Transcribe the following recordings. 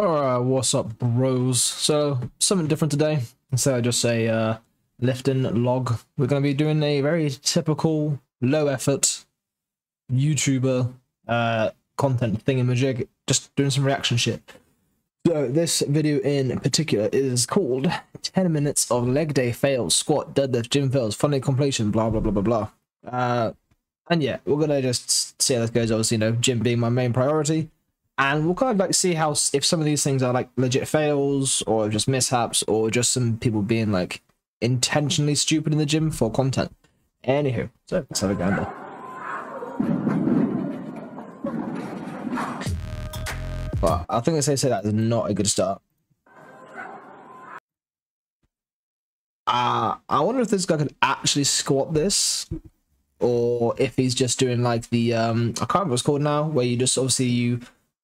Alright, what's up, bros? So, something different today. Instead of just a uh, lifting log, we're going to be doing a very typical, low effort YouTuber uh, content thingamajig, just doing some reaction shit. So, this video in particular is called 10 Minutes of Leg Day Fails, Squat, Deadlift, Gym Fails, Funny Compilation, blah, blah, blah, blah, blah. Uh, and yeah, we're going to just see how this goes. Obviously, you know, gym being my main priority and we'll kind of like see how if some of these things are like legit fails or just mishaps or just some people being like intentionally stupid in the gym for content. Anywho, so let's have a gander. But I think they say that is not a good start. Uh, I wonder if this guy could actually squat this, or if he's just doing like the um I can't remember what it's called now, where you just obviously you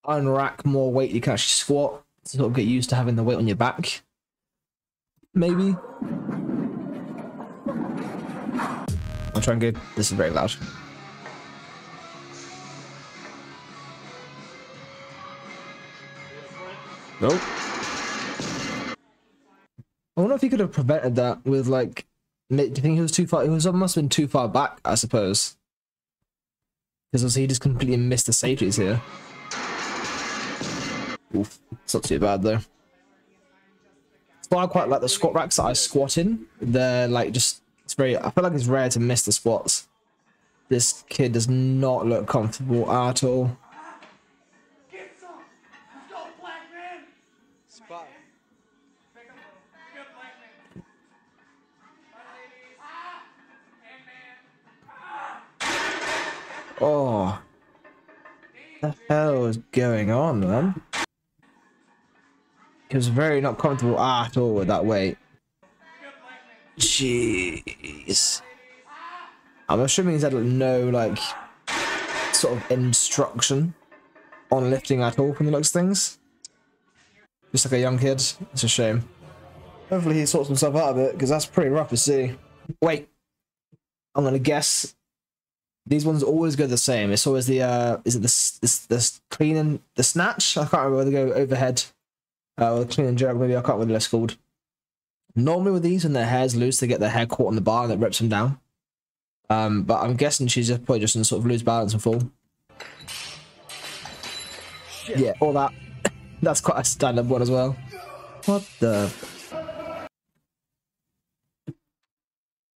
unrack more weight you can actually squat to sort of get used to having the weight on your back. Maybe. I'm trying get this is very loud. Nope. I wonder if he could have prevented that with like. Do you think he was too far? He was must have been too far back, I suppose. Because he just completely missed the safeties here. Oof, it's not too bad though. But I quite like the squat racks that I squat in. They're like just, it's very, I feel like it's rare to miss the squats. This kid does not look comfortable at all. Oh. What the hell is going on, man? Was very not comfortable at all with that weight. Jeez. I'm assuming he's had no, like, sort of instruction on lifting at all from the looks things. Just like a young kid. It's a shame. Hopefully he sorts himself out of it, because that's pretty rough to see. Wait. I'm gonna guess. These ones always go the same. It's always the, uh, is it the, this, this clean and the snatch? I can't remember whether they go overhead uh, clean and jerk, maybe I can't remember it's called. Normally with these, when their hair's loose, they get their hair caught on the bar and it rips them down. Um, but I'm guessing she's just probably just in sort of lose balance and fall. Shit. Yeah, all that. That's quite a standard one as well. What the?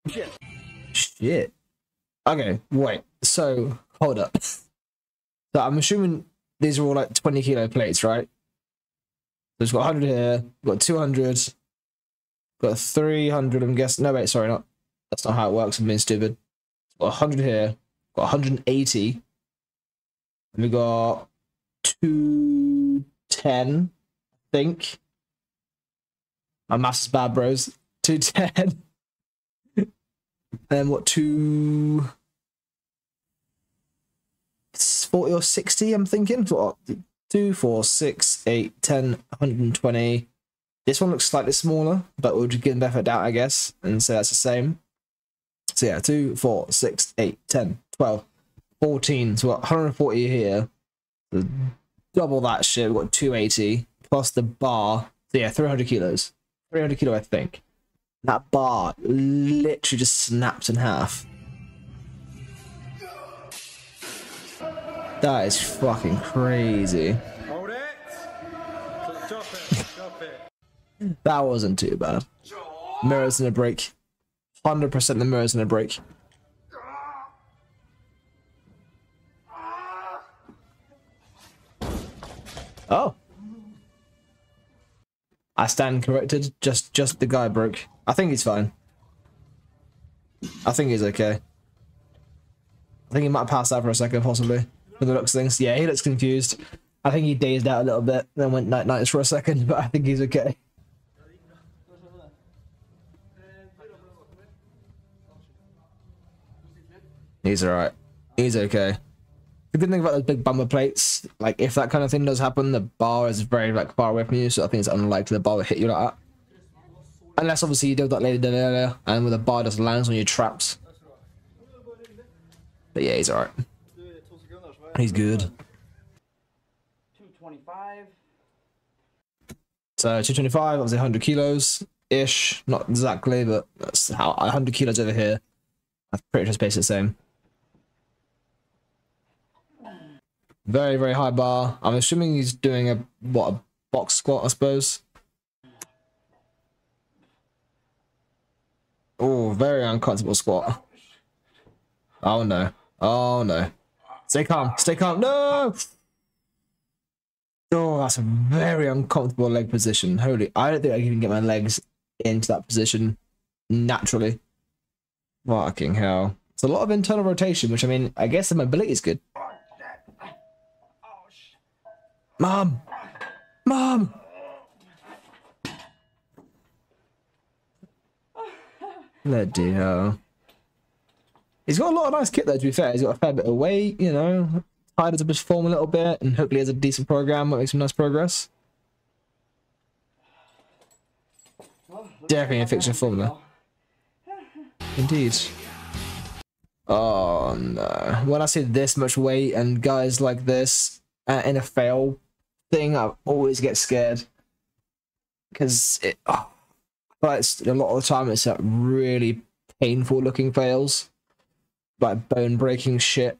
Shit. Shit. Okay, wait. So, hold up. So I'm assuming these are all like 20 kilo plates, right? It's got 100 here, got 200, got 300, I'm guessing. No, wait, sorry, not. That's not how it works. I'm being stupid. Got 100 here, got 180, and we got 210, I think. My maths is bad, bros. 210. and then what, 240 or 60, I'm thinking? What, 2, 4, 6, 8, 10, 120. This one looks slightly smaller, but we'll just give them out, I guess, and say that's the same. So yeah, 2, 4, 6, 8, 10, 12, 14. So we've got 140 here. Double that shit. We've got 280 plus the bar. So yeah, 300 kilos. 300 kilo, I think. That bar literally just snapped in half. That is fucking crazy. Hold it. Drop it. Drop it. that wasn't too bad. Mirrors in a break. 100% the mirrors in a break. Oh. I stand corrected. Just just the guy broke. I think he's fine. I think he's okay. I think he might pass out for a second, possibly for the looks things. Yeah, he looks confused. I think he dazed out a little bit, then went night nights for a second, but I think he's okay. He's alright. He's okay. The good thing about those big bumper plates, like if that kind of thing does happen, the bar is very like far away from you, so I think it's unlikely the bar will hit you like that. Unless obviously you did that lady did earlier, and when the bar just lands on your traps. But yeah, he's alright. He's good. 225. So 225, obviously 100 kilos ish, not exactly, but that's how 100 kilos over here. I'm pretty it's basically the same. Very, very high bar. I'm assuming he's doing a, what, a box squat, I suppose. Oh, very uncomfortable squat. Oh no. Oh no. Stay calm. Stay calm. No! Oh, that's a very uncomfortable leg position. Holy, I don't think I can even get my legs into that position naturally. Fucking hell. It's a lot of internal rotation, which I mean, I guess the mobility is good. Mom! Mom! Bloody hell. He's got a lot of nice kit though, to be fair. He's got a fair bit of weight, you know. Tired to his form a little bit, and hopefully has a decent program that makes some nice progress. Definitely a fiction formula. Indeed. Oh no. When I see this much weight and guys like this uh, in a fail thing, I always get scared. Because it, oh, but it's, a lot of the time it's like really painful looking fails. Like bone breaking shit.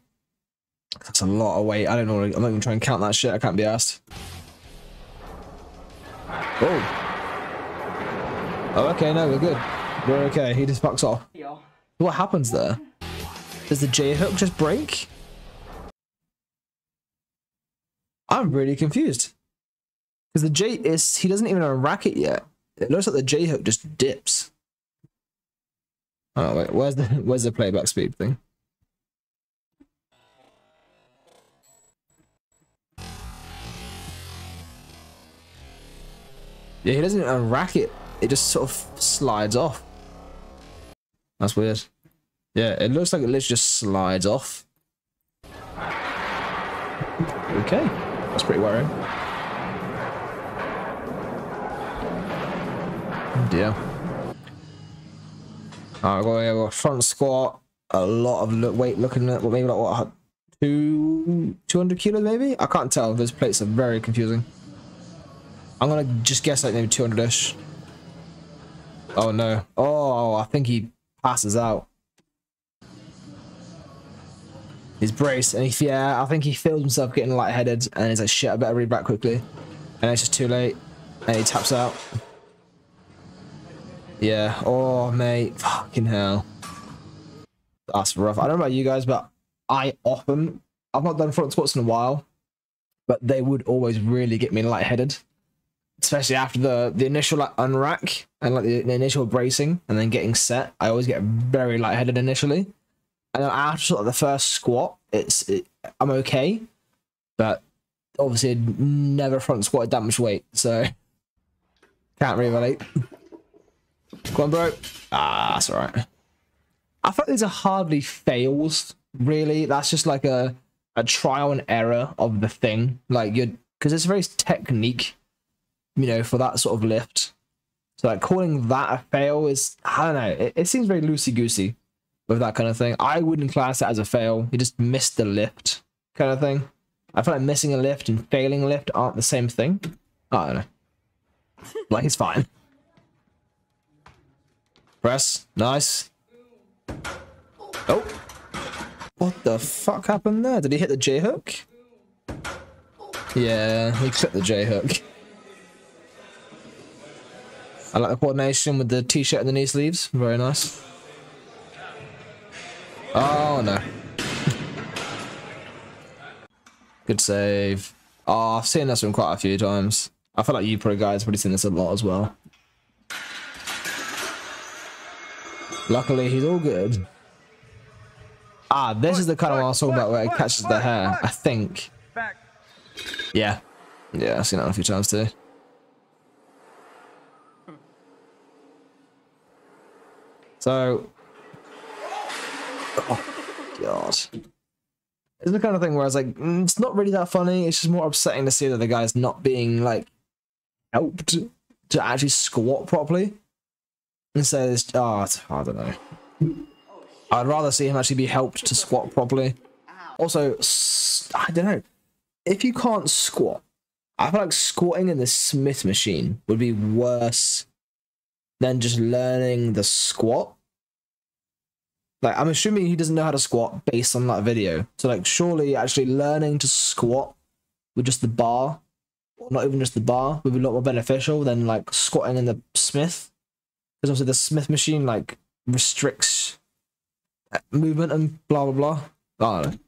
That's a lot of weight. I don't know. I'm not even trying to count that shit. I can't be asked. Oh. Oh, okay, no, we're good. We're okay. He just fucks off. What happens there? Does the J hook just break? I'm really confused. Because the J is he doesn't even unrack it yet. It looks like the J hook just dips. Oh wait, where's the where's the playback speed thing? Yeah, he doesn't unrack it it just sort of slides off. That's weird. Yeah, it looks like it literally just slides off. Okay, that's pretty worrying. Oh dear. Alright, got, yeah, got front squat, a lot of weight looking at what maybe like what two 200 kilos maybe? I can't tell. Those plates are very confusing. I'm gonna just guess like maybe 200ish. Oh no. Oh, I think he passes out. His brace, and he, yeah, I think he feels himself getting lightheaded, and he's like, shit, I better read back quickly. And it's just too late, and he taps out. Yeah, oh, mate, fucking hell. That's rough. I don't know about you guys, but I often, I've not done front squats in a while, but they would always really get me lightheaded especially after the the initial like unrack and like the, the, initial bracing and then getting set i always get very lightheaded initially. And then after of the first squat it's it, i'm okay but obviously never front squatted that much weight so can't really relate. Come on bro. Ah that's all right. I thought these are hardly fails really. That's just like a a trial and error of the thing. Like you're because it's very technique you know, for that sort of lift. So like calling that a fail is, I don't know, it, it seems very loosey goosey with that kind of thing. I wouldn't class it as a fail. You just missed the lift kind of thing. I feel like missing a lift and failing a lift aren't the same thing. I don't know. like it's fine. Press. Nice. Oh. What the fuck happened there? Did he hit the J hook? Yeah, he clipped the J hook. I like the coordination with the t-shirt and the knee sleeves. Very nice. Oh, no. Good save. Oh, I've seen this one quite a few times. I feel like you pro guys have probably seen this a lot as well. Luckily, he's all good. Ah, this is the kind of one I was talking about where it catches the hair, I think. Yeah. Yeah, I've seen that a few times too. So, oh god, it's the kind of thing where I was like, mm, it's not really that funny. It's just more upsetting to see that the guy's not being like helped to actually squat properly. Instead, it's oh, it's, I don't know. I'd rather see him actually be helped to squat properly. Also, I don't know if you can't squat I feel like squatting in the Smith machine would be worse than just learning the squat. Like, I'm assuming he doesn't know how to squat based on that video. So, like, surely actually learning to squat with just the bar, or not even just the bar, would be a lot more beneficial than like squatting in the Smith. Because obviously the Smith machine like restricts uh, movement and blah blah blah. I don't know.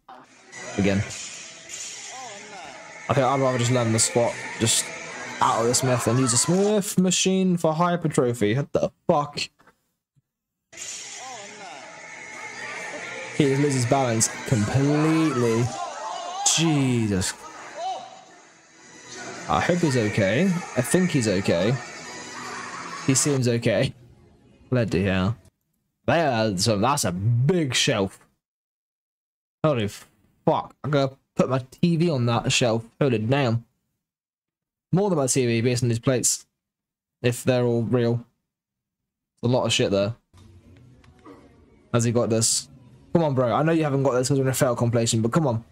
Again. I think I'd rather just learn the squat just out of the Smith and use a Smith machine for hypertrophy. What the fuck? He loses balance completely. Jesus. I hope he's okay. I think he's okay. He seems okay. Bloody hell. There, so that's a big shelf. Holy fuck. I'm gonna put my TV on that shelf. Holy damn. More than my TV based on these plates. If they're all real. a lot of shit there. Has he got this? Come on, bro. I know you haven't got this because we're in a fail compilation, but come on.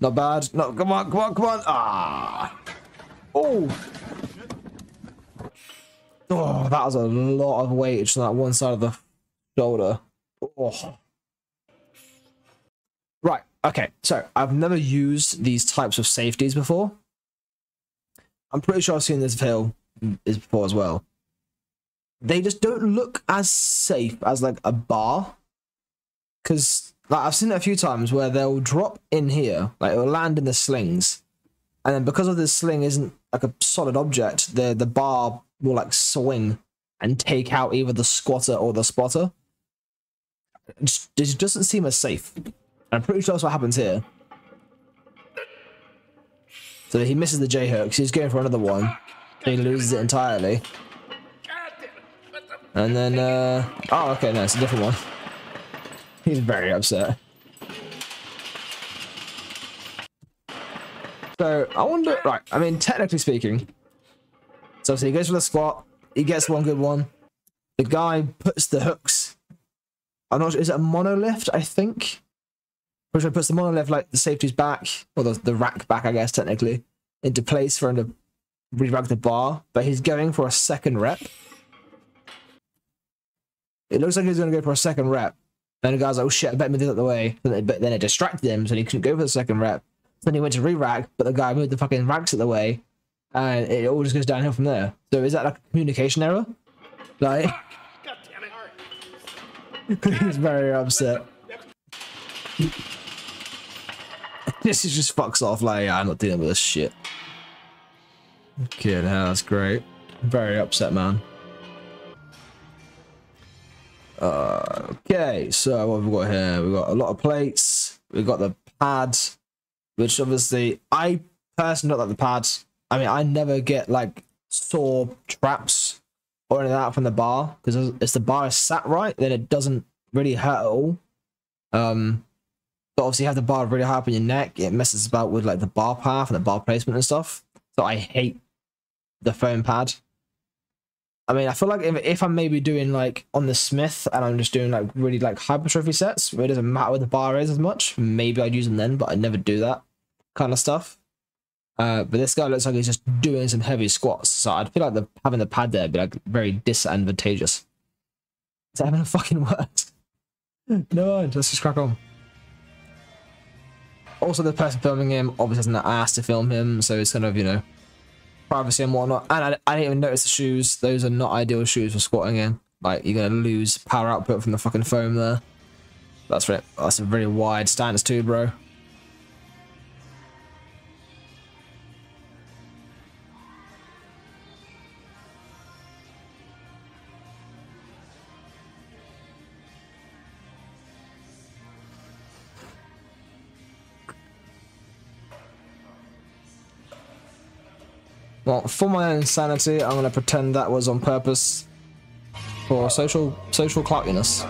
Not bad. No, come on, come on, come on. Ah. Oh. Oh, that was a lot of weight just on that one side of the shoulder. Oh. Right. Okay. So I've never used these types of safeties before. I'm pretty sure I've seen this fail is before as well. They just don't look as safe as like a bar. Because like I've seen it a few times where they'll drop in here, like it'll land in the slings, and then because of this sling isn't like a solid object, the the bar will like swing and take out either the squatter or the spotter. It just doesn't seem as safe. I'm pretty sure that's what happens here. So he misses the J hook. He's going for another one. He loses it entirely. And then, uh, oh, okay, no, it's a different one. He's very upset. So I wonder, right? I mean, technically speaking, so, so he goes for the squat. He gets one good one. The guy puts the hooks. I'm not sure. Is it a monolift? I think. Which puts the monolift like the safety's back or the the rack back, I guess technically, into place for him to re-rack the bar. But he's going for a second rep. It looks like he's going to go for a second rep. Then the guy's like, oh shit, I bet me this out the way. But then it distracted him, so he couldn't go for the second rep. Then he went to re-rack, but the guy moved the fucking racks out the way, and it all just goes downhill from there. So is that like a communication error? Like, God damn it! He's very upset. This is just fucks off. Like, yeah, I'm not dealing with this shit. Kid, that's great. Very upset, man. Uh, okay, so what have we got here? We've got a lot of plates. We've got the pads, which obviously I personally don't like the pads. I mean, I never get like sore traps or anything like that from the bar because if the bar is sat right, then it doesn't really hurt at all. Um, but obviously, you have the bar really high up in your neck, it messes about with like the bar path and the bar placement and stuff. So I hate the foam pad. I mean, I feel like if, if I'm maybe doing like on the Smith and I'm just doing like really like hypertrophy sets where it doesn't matter where the bar is as much, maybe I'd use them then, but I never do that kind of stuff. Uh, but this guy looks like he's just doing some heavy squats, so I'd feel like the having the pad there would be like very disadvantageous. Is that having a fucking word? no, let's just crack on. Also, the person filming him obviously hasn't asked to film him, so it's kind of, you know, privacy and whatnot. And I, I didn't even notice the shoes. Those are not ideal shoes for squatting in. Like, you're going to lose power output from the fucking foam there. That's right. That's a very wide stance too, bro. Well, for my own sanity, I'm gonna pretend that was on purpose for social social clockiness.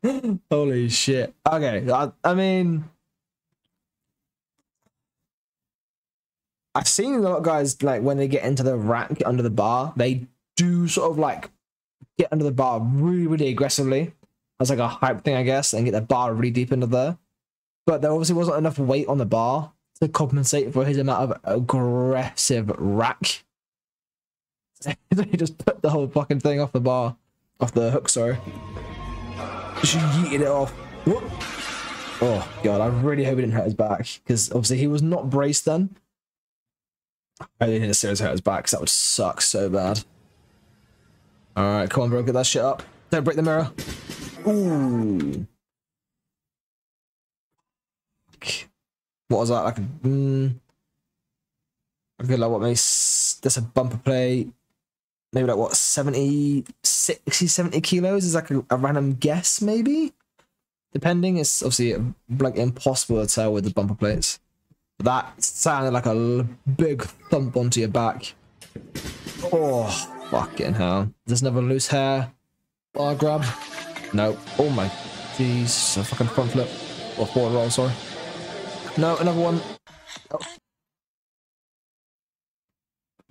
Holy shit. Okay, I, I mean I've seen a lot of guys like when they get into the rack under the bar, they do sort of like get under the bar really, really aggressively. That's like a hype thing, I guess, and get the bar really deep into there. But there obviously wasn't enough weight on the bar to compensate for his amount of aggressive rack. he just put the whole fucking thing off the bar, off the hook, sorry. Just yeeted it off. Whoop. Oh god, I really hope he didn't hurt his back because obviously he was not braced then. I didn't seriously hurt his back because that would suck so bad. All right, come on, bro, get that shit up. Don't break the mirror. Ooh. What was that? Like a, mm, I feel like what makes this a bumper plate? Maybe like what 70, 60, 70 kilos is like a, a random guess, maybe. Depending, it's obviously like impossible to tell with the bumper plates. But that sounded like a big thump onto your back. Oh, fucking hell! There's another loose hair bar grab. Nope. Oh my, jeez, a fucking front flip or forward roll. Sorry. No, another one. Oh.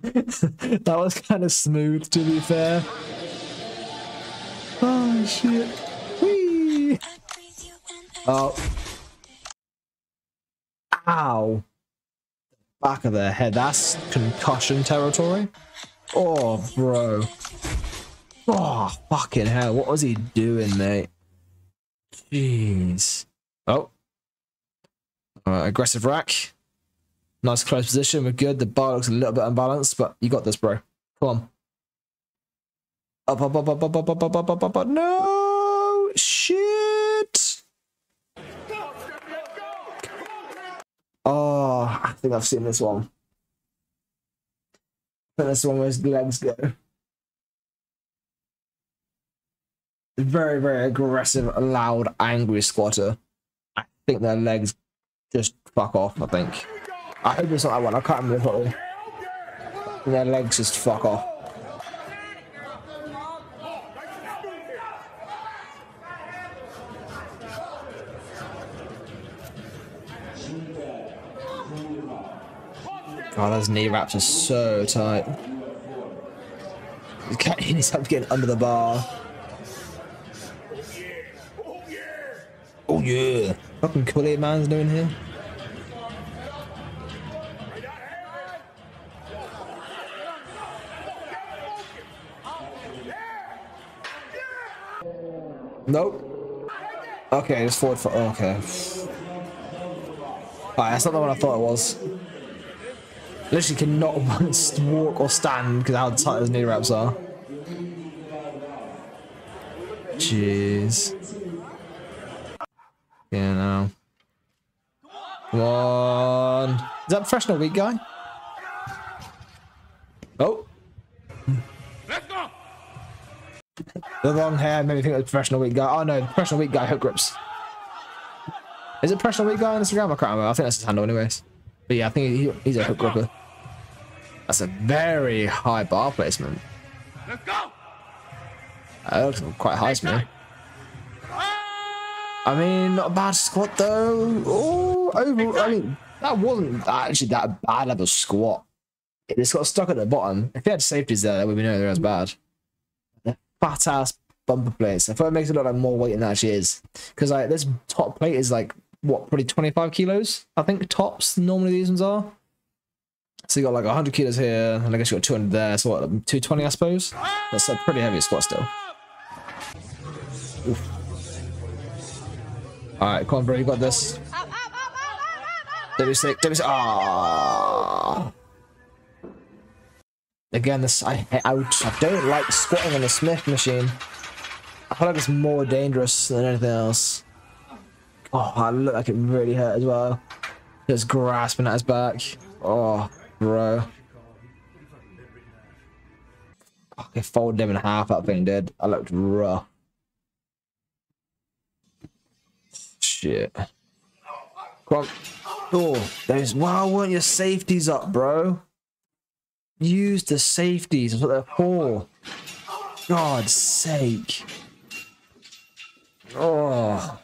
that was kind of smooth, to be fair. Oh shit. Whee! Oh. Ow. Back of the head. That's concussion territory. Oh, bro. Oh, fucking hell. What was he doing, mate? Jeez. Oh. Uh, aggressive rack. Nice close position. We're good. The bar looks a little bit unbalanced, but you got this, bro. Come on. Up, up, up, up, up, up, up, up, up, up, up, up. No! Shit! Oh, I think I've seen this one. I think that's the one where his legs go. Very, very aggressive, loud, angry squatter. I think their legs just fuck off, I think. I hope it's not that one. I can't remember properly. Their legs just fuck off. God, those knee wraps are so tight. He needs to getting under the bar. Oh yeah. Fucking Kool-Aid Man's doing here. Nope. Okay, it's forward for okay. Alright, that's not the one I thought it was. Literally cannot walk or stand because how tight his knee wraps are. Jeez. Yeah, no. Come on. Is that professional weak guy? Oh. Let's go. The long hair made me think it was professional weak guy. Oh no, professional weak guy hook grips. Is it professional weak guy on Instagram? I can't remember. I think that's his handle anyways. But yeah, I think he, he's a hook gripper. That's a very high bar placement. Let's go. That looks quite high to me. I mean, not a bad squat though. Oh, over. I mean, that wasn't actually that bad of a squat. It just got stuck at the bottom. If he had safeties there, that would be no, they're as bad. The fat ass bumper plates. I thought it makes it look like more weight than it actually is. Because like this top plate is like what, probably 25 kilos. I think tops normally these ones are. So you got like 100 kilos here, and I guess you got 200 there. So what, 220, I suppose. That's a pretty heavy squat still. Oof. All right, come on, bro, you got this. W sick, W sick. Ah. Again, this I out. I don't like squatting on the Smith machine. I feel like it's more dangerous than anything else. Oh, I look like it really hurt as well. Just grasping at his back. Oh, bro. Fucking folded him in half, that thing did. I looked rough. Shit. Come on. Oh, there's. Why weren't your safeties up, bro? Use the safeties. That's what they're for. God's sake. Oh.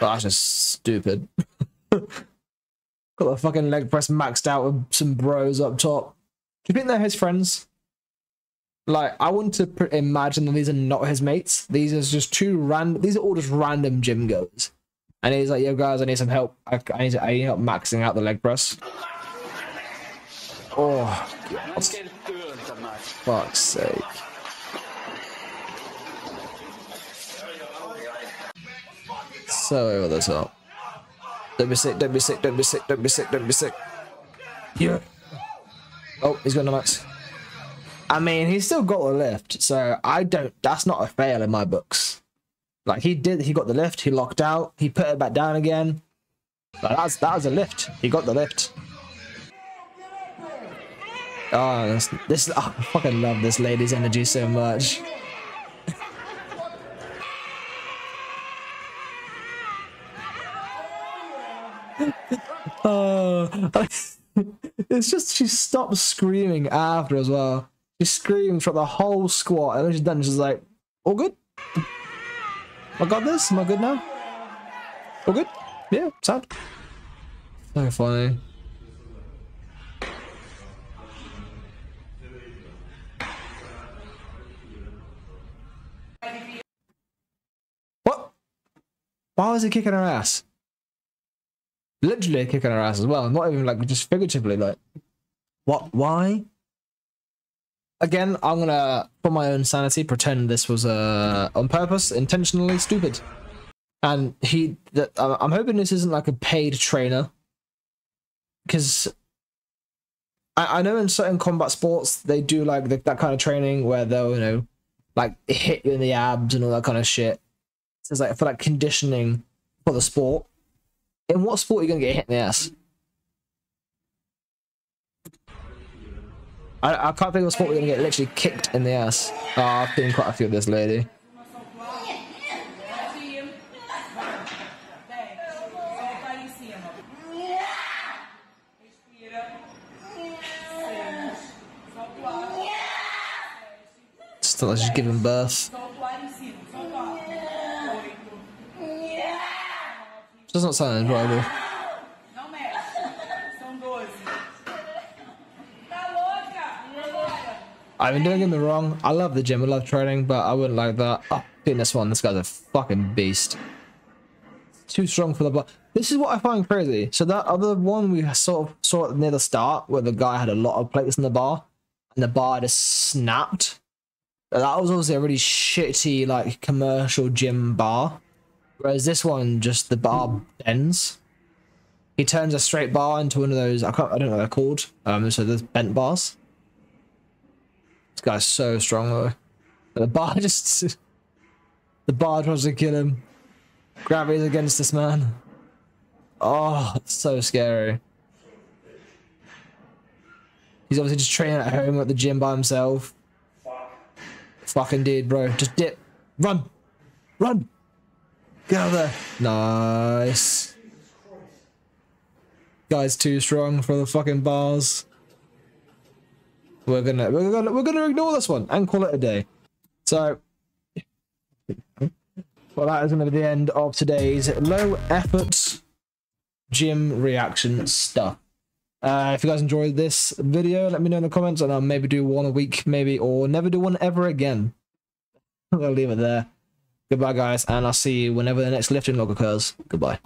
That's just stupid. Got the fucking leg press maxed out with some bros up top. Do you think they're his friends? Like, I want to imagine that these are not his mates. These are just two random. These are all just random gym goers. And he's like, "Yo, guys, I need some help. I, I need, to, I need help maxing out the leg press." Oh, God. fuck's sake! So over the top. Don't be sick. Don't be sick. Don't be sick. Don't be sick. Don't be sick. Yeah. Oh, he's got no max. I mean, he's still got the lift, so I don't. That's not a fail in my books. Like he did, he got the lift. He locked out. He put it back down again. That's that was a lift. He got the lift. Oh, this, this I fucking love this lady's energy so much. oh, it's just she stopped screaming after as well. She screams for the whole squat, and then she's done. She's like, "All good? I got this. Am I good now? All good? Yeah, sound." So funny. What? Why was he kicking her ass? Literally kicking her ass as well. Not even like just figuratively. Like, what? Why? Again, I'm gonna, for my own sanity, pretend this was uh, on purpose, intentionally stupid. And he, that I'm hoping this isn't like a paid trainer, because I, I know in certain combat sports they do like the, that kind of training where they'll you know like hit you in the abs and all that kind of shit. So it's like for like conditioning for the sport. In what sport are you gonna get hit in the ass? I, I can't think of a sport we're gonna get literally kicked in the ass. Oh, I've seen quite a few of this lady. Still, she's giving birth. Doesn't sound enjoyable. I mean, don't get me wrong. I love the gym. I love training, but I wouldn't like that. Oh, this one, this guy's a fucking beast. Too strong for the bar. This is what I find crazy. So that other one we sort of saw near the start, where the guy had a lot of plates in the bar, and the bar just snapped. That was obviously a really shitty, like commercial gym bar. Whereas this one, just the bar bends. He turns a straight bar into one of those. I can't. I don't know what they're called. Um, so there's bent bars. This guy's so strong though. But the bar just the bar tries to kill him. Gravity's against this man. Oh, it's so scary. He's obviously just training at home at the gym by himself. Fucking dude, bro. Just dip. Run. Run. Get out of there. Nice. Guy's too strong for the fucking bars. We're gonna we're gonna we're gonna ignore this one and call it a day. So well that is gonna be the end of today's low effort gym reaction stuff. Uh, if you guys enjoyed this video, let me know in the comments and I'll maybe do one a week, maybe, or never do one ever again. I'll leave it there. Goodbye, guys, and I'll see you whenever the next lifting log occurs. Goodbye.